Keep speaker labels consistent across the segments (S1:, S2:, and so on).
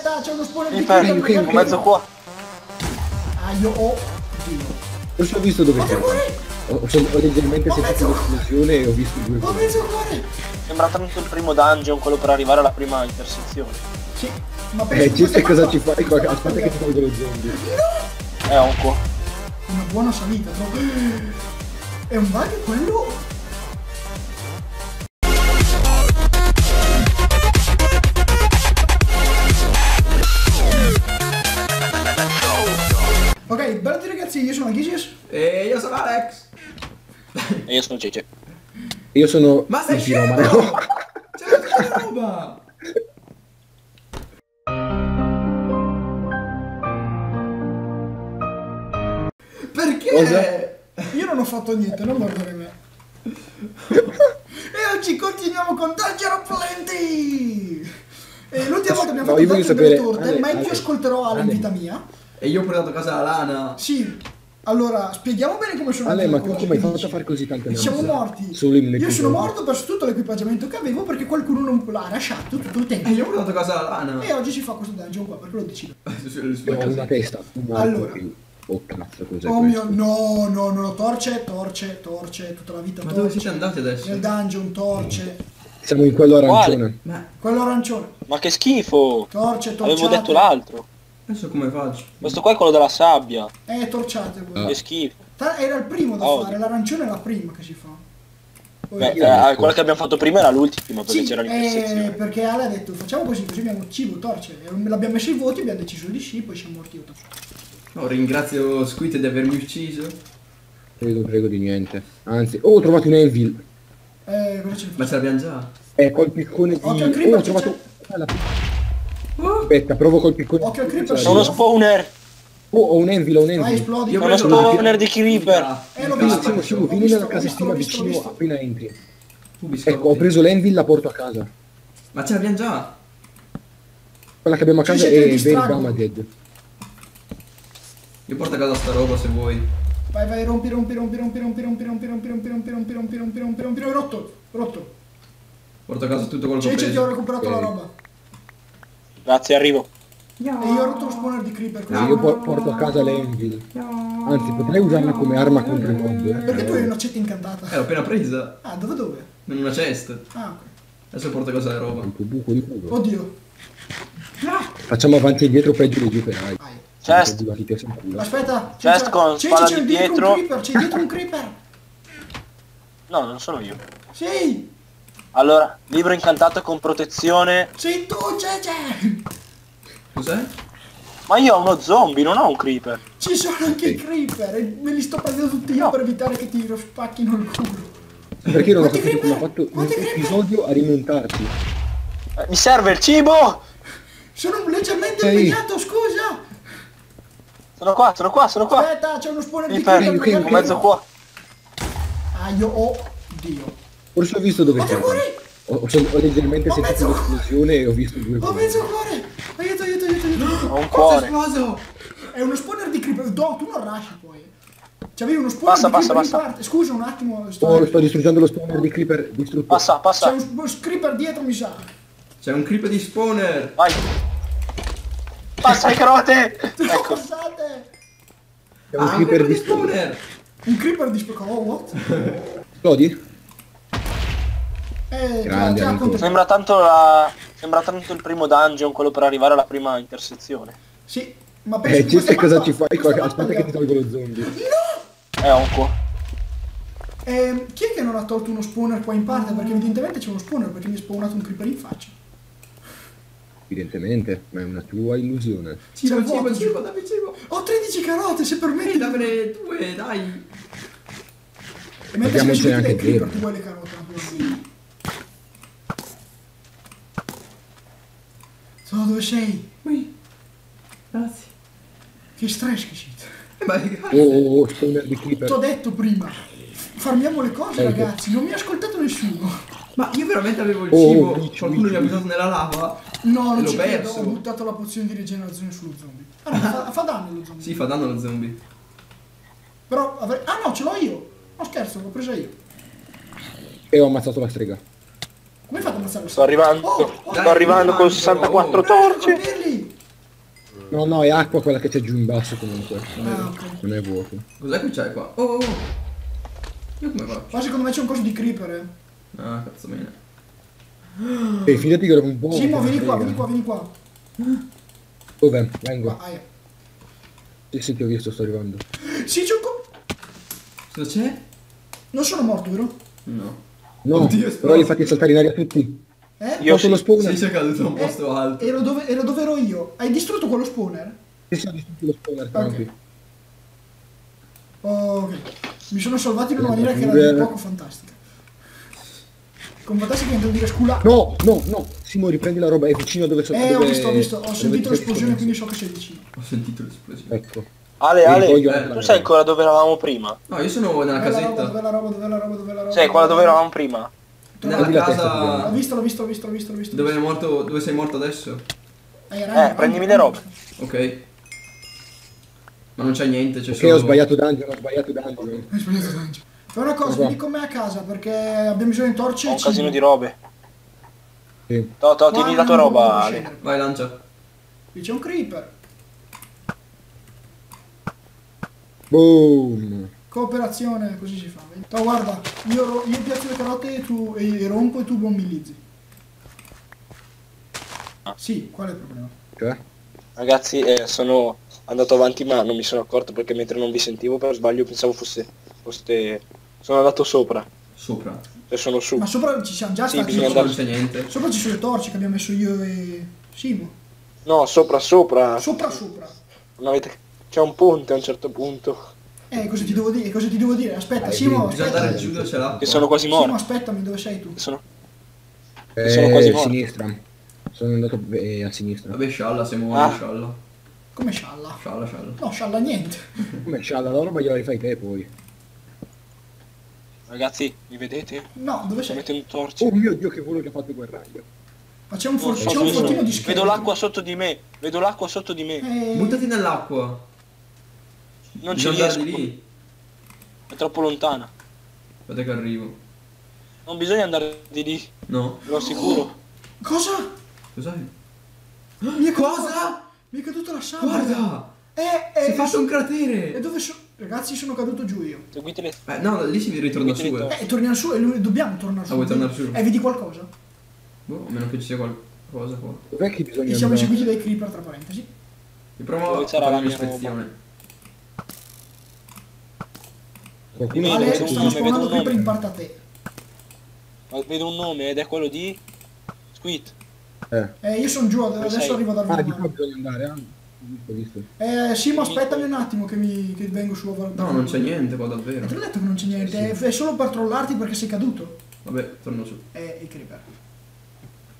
S1: Aspetta, c'è uno spawner di
S2: Creeper,
S1: creeper.
S3: qui,
S1: perché-
S2: mezzo qua.
S1: Ah, io ho... Dio.
S3: Forse ho visto dove
S1: cuore?
S3: Ho, ho, ho leggermente sentito l'esplosione e ho visto due
S1: Ho mezzo cuore!
S2: Sembra tanto il primo dungeon, quello per arrivare alla prima intersezione.
S1: Sì, ma penso
S3: Eh,
S1: questa
S3: cosa ci fai qua? Aspetta che ti tolgo lo zombie.
S2: Eh, ho un qua.
S1: Una buona salita, no? È un bug quello?
S4: E io sono
S2: Cece.
S3: Io sono
S4: Ma sei
S3: il
S4: scemo! C'è tutta roba!
S1: Perché?
S3: Cosa?
S1: Io non ho fatto niente, non mordere me. e oggi continuiamo con Dungeon Plenty! E l'ultima volta abbiamo
S3: No,
S1: fatto
S3: io
S1: delle
S3: sapere-
S1: torte,
S3: Ale,
S1: ma io
S3: Ale,
S1: ascolterò Ale in vita mia.
S4: E io ho portato a casa la lana.
S1: Sì, allora spieghiamo bene come sono
S3: Ale, ma tu come hai fatto a fare così tante
S1: Siamo
S3: cose?
S1: morti.
S3: Solo in
S1: Io sono morto, ho perso tutto l'equipaggiamento che avevo perché qualcuno non l'ha lasciato tutto il
S4: E
S1: tempo.
S4: io ho portato a casa la lana.
S1: E oggi si fa questo dungeon qua, perché lo decido.
S3: Io ho una testa, un arco
S1: Allora.
S3: Oh cazzo, cos'è
S1: Oh mio,
S3: questo?
S1: no, no, no, no, torce, torce, torce, tutta la vita
S4: Ma
S1: torce.
S4: dove siete andati adesso?
S1: Nel dungeon, torce.
S3: Siamo in quello arancione.
S4: Ma
S1: Quello arancione.
S2: Ma che schifo!
S1: Torce, torciate.
S2: Avevo detto l'altro.
S4: Adesso come faccio?
S2: Questo qua è quello della sabbia.
S1: Eh, torciate quello.
S2: Che schifo.
S1: Ta- Era il primo da
S2: Oh.
S1: fare, l'arancione è la prima che si fa. Poi-
S2: Beh, eh,
S3: detto-
S2: quella che abbiamo fatto prima era l'ultima perché
S1: sì,
S2: c'era
S1: eh,
S2: l'intersezione.
S1: perché Ale ha detto facciamo così, così abbiamo cibo, torce. L'abbiamo messo i voti, abbiamo deciso di sì, poi siamo morti io.
S4: No, ringrazio Squid di avermi ucciso.
S3: Prego, prego di niente. Anzi, oh, ho trovato un Envil.
S1: Eh, cosa ce ne
S4: Ma ce l'abbiamo già.
S3: Eh, col piccone di...
S1: Occhio
S3: Oh, ho trovato... ah, Aspetta, provo col piccone.
S1: Occhio al creeper,
S2: Sono spawner!
S3: Oh, ho un Envil, ho un Envil.
S1: esplodi.
S4: Io
S2: Sono
S4: preso
S2: spawner di creeper!
S1: Eh, l'ho visto.
S3: Simo, Simo,
S1: L'ho
S3: vieni
S1: visto,
S3: nella
S1: visto, l'ho
S3: vicino
S1: visto.
S3: appena entri. Ecco, ho preso l'Envil, la porto a casa.
S4: Ma ce l'abbiamo già.
S3: Quella che abbiamo a casa è Very. Damaged.
S4: Io porto a casa sta roba se vuoi.
S1: Vai, vai, rompi, rompi, rompi, rompi, rompi, rompi, rompi, rompi, rompi, rompi, rompi, rompi, rompi, rompi, rompi, rompi, rotto, rotto.
S4: Porto a casa tutto quello che ho
S1: Cece ti ho recuperato la roba.
S2: Grazie, arrivo.
S1: E io ho rotto lo spawner di creeper così.
S3: Sì, io por- porto a casa l'Envil. Anzi, potrei usarla come arma contro i mob. eh.
S1: Perché tu hai una cetta incantata?
S4: Eh, l'ho appena presa.
S1: Ah, dove dove?
S4: In una cesta.
S1: Ah, ok.
S4: Adesso porto a casa la roba.
S3: Tuo buco di culo.
S1: Oddio.
S3: Facciamo avanti e dietro peggio degli operai.
S2: Chest.
S1: Aspetta.
S2: Chest
S1: c'è-
S2: con
S1: c'è-
S2: spada
S1: c'è
S2: di
S1: dietro un c'è dietro un creeper.
S2: No, non sono io.
S1: Sì,
S2: Allora, libro incantato con protezione.
S1: sei tu, Cece.
S4: Cos'è?
S2: Ma io ho uno zombie, non ho un creeper.
S1: Ci sono anche i creeper e me li sto prendendo tutti io
S2: No.
S1: per evitare che ti spacchino il culo.
S3: Perché non ho capito come ha fatto un episodio a rimontarti.
S2: Eh, mi serve il cibo!
S1: Sono leggermente
S3: Sei-
S1: impegnato, scusa.
S2: Sono qua, sono qua, sono qua.
S1: Aspetta, c'è uno spawner di
S2: Creeper, ho mezzo qua.
S1: Ah, io ho... Dio.
S3: Forse ho visto dove
S1: cuore?
S3: Ho, ho, ho leggermente
S1: Ho
S3: sentito l'esplosione e ho visto due
S1: Ho
S3: cose.
S1: mezzo cuore. Aiuto, aiuto, aiuto, aiuto.
S2: Ho un
S4: Cosa è
S2: cuore.
S4: esploso?
S1: È uno spawner di creeper. No, tu non rashi poi. C'avevi uno spawner
S2: Passa,
S1: di
S2: passa,
S1: creeper in
S2: passa.
S1: parte. Scusa un attimo. Sto...
S3: Oh, sto distruggendo lo spawner di creeper distrutto.
S2: Passa,
S1: C'è
S2: passa.
S1: un uno creeper dietro, mi sa.
S4: C'è un creep di spawner.
S2: Vai. Passa le carote! Ecco.
S1: Passate.
S3: C'è un
S4: Ah, un
S3: creeper
S4: creep di
S3: spawner.
S4: spawner.
S1: Un creeper di spawner. Oh, what?
S3: Esplodi?
S1: Eh,
S3: Grande,
S1: già, già,
S2: Sembra tanto la... Sembra tanto il primo dungeon, quello per arrivare alla prima intersezione.
S1: Sì, ma penso
S3: Eh,
S1: questa
S3: cosa
S1: mappa-
S3: ci fai qua?
S1: questa
S3: Aspetta che ti tolgo lo zombie.
S2: Eh, ho un qua.
S1: Ehm, chi è che non ha tolto uno spawner qua in parte? Perché evidentemente c'è uno spawner perché mi è spawnato un creeper in faccia.
S3: Evidentemente, ma è una tua illusione.
S4: Cibo,
S1: C'è
S4: cibo,
S1: vuoto,
S4: cibo, dammi cibo.
S1: Ho 13 carote, se permetti.
S4: dammene due, dai.
S1: E mentre usciti
S3: anche
S1: creeper, tu vuoi le carote, naturalmente. So dove sei?
S4: Qui. Grazie.
S1: Che stress che siete.
S4: Eh, ma grazie.
S3: Oh, oh, oh,
S1: T'ho
S3: creeper.
S1: detto prima. Farmiamo le cose,
S3: Eh,
S1: ragazzi. Non mi ha ascoltato nessuno.
S4: Ma io veramente avevo il
S3: Oh,
S4: cibo.
S3: bici,
S4: Qualcuno mi ha buttato nella lava.
S1: No, non
S4: l'ho
S1: ci credo.
S4: perso.
S1: Ho buttato la pozione di rigenerazione sullo zombie. No, fa, fa danno lo zombie.
S4: Sì, fa danno lo zombie.
S1: Però avrei... Ah no, ce l'ho io. No scherzo, l'ho presa io.
S3: E ho ammazzato la strega.
S1: Come fate a ammazzare
S2: Sto arrivando,
S1: Oh, oh,
S2: sto arrivando con
S4: dai,
S2: 64
S4: oh.
S2: torce.
S3: No, no, è acqua quella che c'è giù in basso comunque.
S1: Ah, ok.
S3: Non è vuoto.
S4: Cos'è che c'è qua? Oh, oh, oh. Io come faccio?
S1: Qua secondo me c'è un coso di creeper, eh.
S4: Ah, cazzo bene.
S3: E fidati che dopo un po'.
S1: Simo, vieni qua, vieni qua, vieni qua.
S3: Dove? Vengo.
S1: Qua, aia.
S3: Sì, sì, ti ho visto, sto arrivando.
S1: Sì, c'è un co...
S4: Cosa c'è?
S1: Non sono morto, vero?
S4: No.
S3: No,
S4: Oddio,
S3: però li fatti saltare in aria tutti.
S1: Eh?
S2: Io
S3: Ho fatto lo
S2: sì.
S3: spawner.
S4: Sei sei caduto a un
S1: Eh,
S4: posto alto.
S1: Ero dove, ero dove ero io. Hai distrutto quello spawner?
S3: Sì, sì, ho distrutto lo spawner, tranqui.
S1: Ok. Mi sono salvato in una
S3: Eh,
S1: maniera che era di poco fantastica. Con fantastica intendo dire scula.
S3: No, no, no. Simo, riprendi la roba, è vicino dove sono.
S1: Eh, ho
S3: dove-
S1: visto, ho visto. Ho sentito l'esplosione, quindi so che sei vicino.
S4: Ho sentito l'esplosione.
S3: Ecco.
S2: Ale, Ale,
S4: eh,
S2: tu sai ancora dove eravamo prima?
S4: No, io sono nella
S1: Dov'è la roba,
S4: casetta.
S1: dov'è la roba, dov'è la roba, dov'è la roba?
S2: Sai quella dove eravamo prima?
S4: Nella
S3: la testa,
S1: L'ho
S4: casa
S1: visto, l'ho visto, l'ho visto, l'ho visto, l'ho visto.
S4: dove, è morto, dove sei morto adesso.
S1: Eh, ragno,
S2: prendimi le robe.
S4: Ok. Ma non c'è niente, c'è
S3: Ok,
S4: solo...
S3: ho sbagliato dungeon, ho sbagliato dungeon.
S1: Hai sbagliato dungeon. Fai una cosa, vieni con me a casa perché abbiamo bisogno di torce
S2: Ho
S1: e
S2: un casino
S1: cibo.
S2: di robe.
S3: Sì.
S2: To, to,
S1: Qua
S2: tieni la tua roba.
S4: Vai, lancia.
S1: Qui c'è un creeper.
S3: Boom.
S1: Cooperazione, così si fa. No, guarda, io, ro- io piazzo le carote e tu e rompo e tu bombillizzi.
S2: Ah.
S1: Sì, qual è il problema?
S3: Cioè?
S2: Ragazzi, eh, sono andato avanti ma non mi sono accorto perché mentre non vi sentivo per sbaglio pensavo fosse... foste... Sono andato sopra.
S4: Sopra.
S2: E sono su.
S1: Ma sopra ci siamo già
S2: Sì,
S1: stati.
S4: Sopra
S2: andare-
S4: non c'è niente.
S1: Sopra ci sono le torce che abbiamo messo io e Simo.
S2: No, sopra, sopra.
S1: Sopra sopra.
S2: Non avete... C'è un ponte a un certo punto.
S1: Eh, cosa ti devo dire? Cosa ti devo dire? Aspetta,
S3: Dai,
S1: Simo,
S3: bisogna
S1: aspetta.
S4: andare giù dove c'è l'acqua.
S2: Che sono quasi
S1: Simo,
S2: morto.
S1: aspettami, dove sei tu?
S2: Sono...
S3: Eh,
S2: Sono quasi
S3: a
S2: morto.
S3: sinistra. Sono andato eh, a sinistra.
S4: Vabbè, scialla, se muore,
S2: Ah.
S4: scialla.
S1: Come scialla?
S4: Scialla, scialla.
S1: No, scialla niente.
S3: Come scialla, la roba gliela rifai te poi.
S2: Ragazzi, mi vedete?
S1: No, dove sei?
S2: Avete un torcio.
S3: Oh mio dio che volo che ha fatto quel raggio.
S1: Ma c'è un, for-
S2: so
S1: c'è un
S2: sono.
S1: fortino di scheletri.
S2: Vedo l'acqua sotto di me. Vedo l'acqua sotto di me.
S1: Eh,
S4: Buttati nell'acqua.
S2: Non ci
S4: Bisogna andare
S2: riesco.
S4: di lì.
S2: È troppo lontana.
S4: Aspetta che arrivo.
S2: Non bisogna andare di lì,
S4: No.
S2: lo assicuro.
S1: Cosa?
S4: Cos'è?
S1: Mi è caduto-
S4: Cosa?
S1: Mi è caduta la sabbia.
S4: Guarda!
S1: Eh,
S4: Si
S1: eh,
S4: è fatto un
S1: E
S4: cratere!
S1: dove sono? Ragazzi, sono caduto giù io.
S2: Seguite le...
S4: Eh, no, lì si ritorna su. Eh.
S1: Eh, torniamo su e lui, dobbiamo tornare su.
S4: Ah, vuoi tornare su?
S1: Eh, vedi qualcosa?
S4: Boh, a meno che ci sia qualcosa qua.
S3: Dov'è che bisogna
S1: E siamo inseguiti dai creeper, tra parentesi.
S4: Io provo a fare
S2: la mia
S4: un'ispezione.
S3: Qualcuno
S2: Vedo,
S1: Ale,
S2: nome,
S1: spawnando
S2: vedo un
S1: creeper
S2: nome.
S1: in parte a te.
S2: Ma Vedo un nome ed è quello di... Squid.
S3: Eh.
S1: Eh, io sono giù, adesso
S2: sei?
S1: arrivo a darvi
S3: Ah, di qua bisogna andare, visto.
S1: Eh, Simo, aspettami un attimo che, mi, che vengo su a guardare.
S4: No, non c'è niente qua
S1: E
S4: davvero.
S1: te l'ho detto che non c'è niente, è, è solo per trollarti perché sei caduto.
S4: Vabbè, torno su.
S1: Eh, i creeper.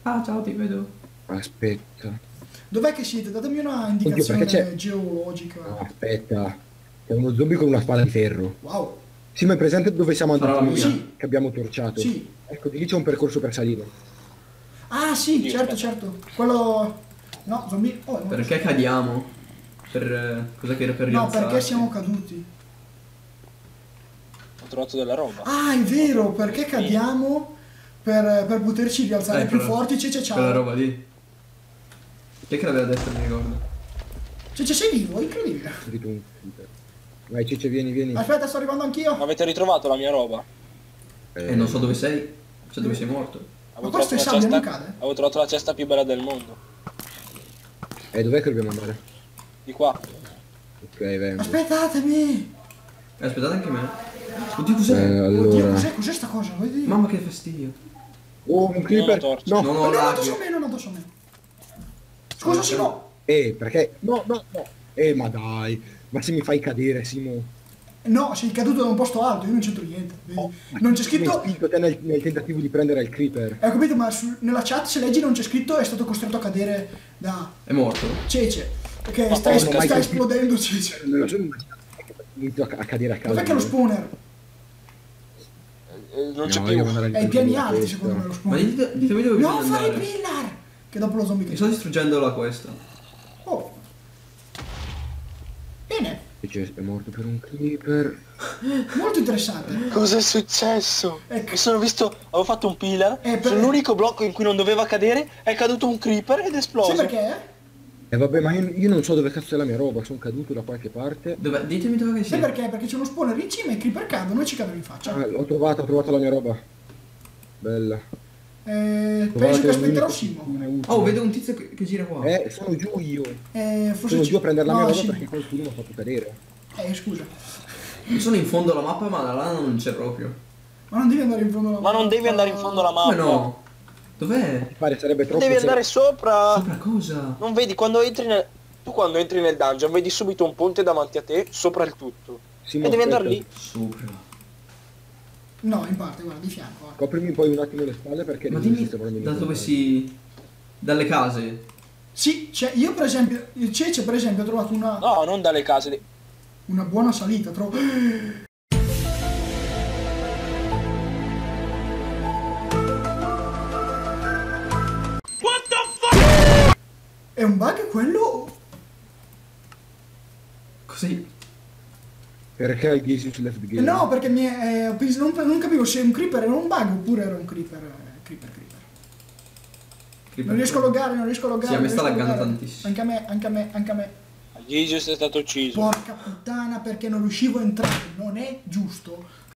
S4: Ah, ciao, ti vedo.
S3: Aspetta.
S1: Dov'è che siete? Datemi una indicazione
S3: c'è-
S1: geologica.
S3: No, aspetta. C'è uno zombie con una spada di ferro.
S1: Wow.
S3: Sì, ma è presente dove siamo andati?
S4: mia.
S1: Sì.
S3: Che abbiamo torciato.
S1: Sì.
S3: Ecco, di lì c'è un percorso per salire.
S1: Ah, sì,
S2: Io,
S1: certo, certo. Quello... No, zombie... Oh.
S4: Perché cadiamo? Per... eh, Cos'è che era per
S1: No,
S4: rialzarsi?
S1: perché siamo caduti.
S2: Ho trovato della roba.
S1: Ah, è vero, perché cadiamo per, per poterci rialzare
S4: Eh,
S1: più forti. Cece, ciao.
S4: Quella roba lì. Chi è che l'aveva detto, mi ricordo?
S1: Cece, sei vivo? È incredibile.
S3: Vai Cicce, vieni, vieni.
S1: Aspetta, sto arrivando anch'io.
S2: Ma avete ritrovato la mia roba?
S4: E non so dove sei. Cioè, dove sei morto.
S2: Avevo
S1: questo
S2: trovato
S1: è
S2: la
S1: sabbia,
S2: cesta...
S1: non cade?
S2: Avevo trovato la cesta più bella del mondo.
S3: Eh, dov'è che dobbiamo andare?
S2: Di qua.
S3: Ok, vengo.
S1: Aspettatemi.
S4: Eh, aspettate anche me. Oddio, cos'è?
S3: Eh,
S1: Oddio,
S3: allora...
S1: cos'è, cos'è sta cosa? Vedi?
S4: Mamma che fastidio.
S3: Oh, un creeper!
S2: ho torce.
S3: No!
S4: Non
S1: Ma
S4: ho
S1: non
S4: lag.
S1: addosso a me, non addosso a me. Scusa, Simo.
S3: Eh, perché? No, no, no! Eh, ma dai! Ma se mi fai cadere, Simo!
S1: No, sei caduto da un posto alto, io non c'entro niente.
S3: Oh,
S1: non c'è
S3: Mi hai
S1: scritto...
S3: spinto te nel, nel tentativo di prendere il creeper.
S1: Eh, ho capito, ma su- nella chat se leggi non c'è scritto è stato costretto a cadere da
S4: È morto.
S1: Cece. Perché
S2: Ma
S1: sta, sta
S3: capito.
S1: esplodendo Cece.
S3: Non lo sono immaginato che a, a cadere a caso.
S1: Dov'è che è lo spawner?
S2: Eh, non c'è
S3: No,
S2: più.
S1: È ai piani alti, secondo me, lo
S4: Ma
S1: spawner.
S4: dite- ditemi dove
S1: Non fare i
S4: andare.
S1: pillar! Che dopo lo zombie
S4: Mi
S1: che
S4: sto distruggendo la questa.
S1: Oh.
S3: Dice, è morto per un creeper.
S1: molto interessante.
S2: Cos'è successo?
S1: Ecco.
S2: Mi sono visto avevo fatto un pillar,
S1: Eh, per-
S2: sull'unico blocco in cui non doveva cadere è caduto un creeper ed è esploso.
S1: Sai perché?
S3: E vabbè, ma io, io non so dove cazzo è la mia roba, sono caduto da qualche parte.
S4: Dove, ditemi dove che
S1: Sai
S4: sia.
S1: perché? Perché c'è uno spawner in cima e i creeper cadono e ci cadono in faccia.
S3: Ah, l'ho trovata, ho trovato la mia roba. Bella.
S1: Eh, penso che aspetterò Simo.
S4: Oh, vedo un tizio che, che gira qua.
S3: Eh, sono giù io.
S1: Eh, forse
S3: Sono giù a prendere la mia
S1: no,
S3: roba
S1: Simo.
S3: perché qualcuno mi ha fatto cadere.
S1: Eh, scusa.
S4: Sono in fondo alla mappa, ma da là non c'è proprio.
S1: Ma non devi andare in fondo alla
S2: Ma non devi andare in fondo alla
S4: Come
S2: mappa.
S4: no? Dov'è?
S3: Mi pare sarebbe troppo...
S2: Devi andare sopra.
S4: Sopra cosa?
S2: Non vedi quando entri nel... Tu quando entri nel dungeon vedi subito un ponte davanti a te, sopra il tutto.
S3: Simo,
S2: e devi
S3: aspetta.
S2: andare lì.
S4: Sopra.
S1: No, in parte, guarda, di fianco. guarda.
S3: Coprimi poi un attimo le spalle perché...
S4: Ma
S3: non
S4: dimmi da dove si... Dalle case.
S1: Sì, c'è, io per esempio, il Cece per esempio ho trovato una,
S2: No, non dalle case. di-
S1: una buona salita, trovo... È un bug quello?
S4: Così.
S3: Perché hai 10 su left
S1: Eh,
S3: game?
S1: No, perché mi è- eh, non, non capivo se un creeper era un bug oppure era un creeper. eh, creeper, creeper. Non riesco a loggare, non riesco a loggare.
S4: Sì, a me sta laggando tantissimo.
S1: Anche a me, anche a me, anche a me.
S2: Jesus è stato ucciso.
S1: Porca puttana perché non riuscivo a entrare, non è giusto.